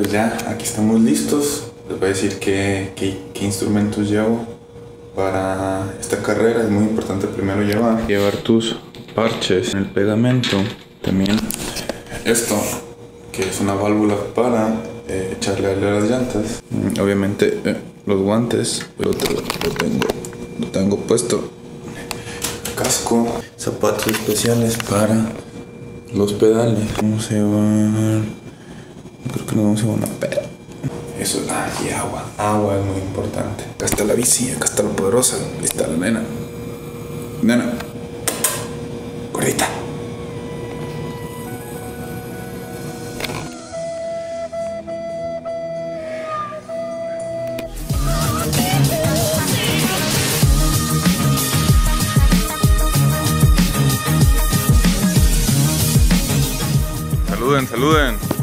Pues ya, aquí estamos listos. Les voy a decir qué, qué- qué instrumentos llevo para esta carrera. Es muy importante primero llevar. Llevar tus parches en el pegamento. También esto, que es una válvula para eh, echarle aire a las llantas. Mm, Obviamente eh, los guantes, lo tengo, lo tengo puesto. Casco, zapatos especiales para los pedales. Vamos a llevar Creo que nos vamos a una pera. Eso, ah, y agua. Agua es muy importante. Acá está la bici, acá está la poderosa. Ahí está la nena. Nena. Gordita. Saluden, saluden.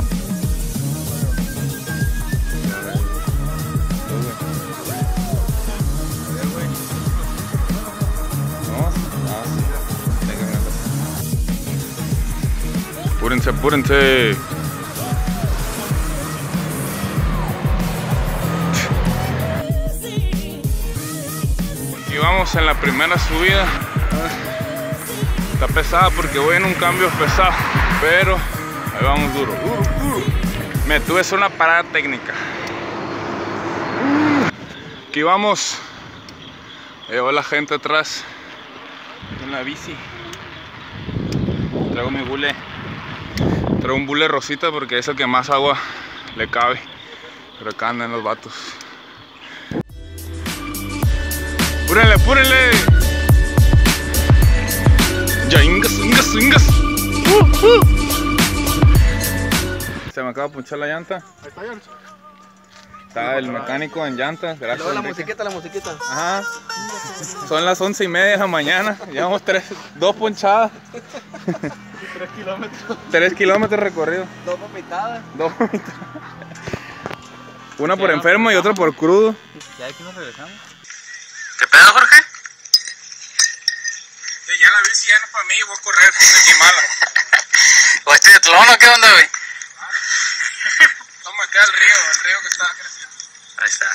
Apúrense, apúrense. Y vamos en la primera subida. Está pesada porque voy en un cambio pesado. Pero ahí vamos duro. Me tuve es una parada técnica. Aquí vamos. Veo la gente atrás en la bici. Traigo mi bule. Traigo un bule rosita porque es el que más agua le cabe. Pero acá andan los vatos. ¡Púrenle, apúrenle! Ya, ingas, ingas, ingas. Uh, uh. Se me acaba de punchar la llanta. Ahí está, ya. Está el mecánico en llantas. Gracias. Luego la Enrique. musiquita, la musiquita. Ajá. Son las once y media de la mañana. Llevamos tres, dos ponchadas. Tres kilómetros. Tres kilómetros recorridos. Dos vomitadas. Dos. Una por enfermo y otra por crudo. Ya aquí nos regresamos. ¿Qué pedo, Jorge? ya la bici ya no es para mí, voy a correr de aquí mala. ¿O este de Tlón o qué onda, güey? Toma acá el río, el río que está creciendo. Ahí está.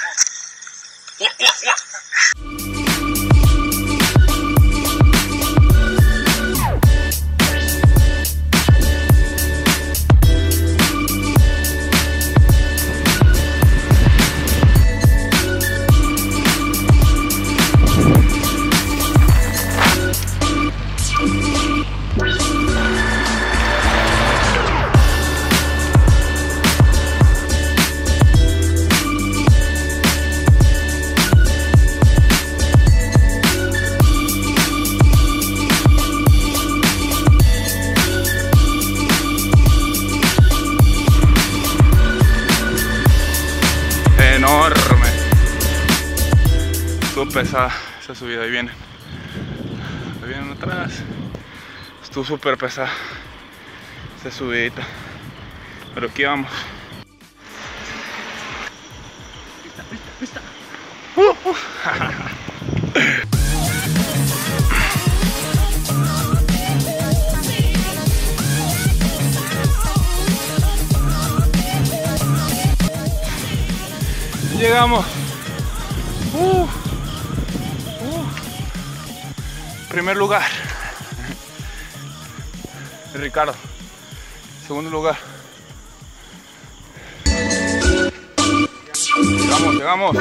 Enorme. Estuvo pesada esa subida, ahí vienen. Ahí vienen atrás. Estuvo súper pesada esa subidita. Pero aquí vamos. Uh, uh. llegamos. Primer lugar, Ricardo. Segundo lugar. Llegamos, llegamos.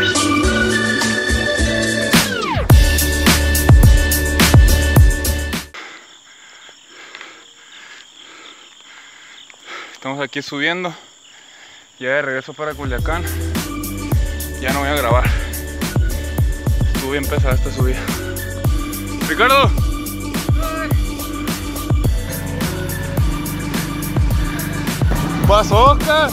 Estamos aquí subiendo. Ya de regreso para Culiacán. Ya no voy a grabar. Estuvo bien pesada esta subida. Ricardo. Pasó, Oscar.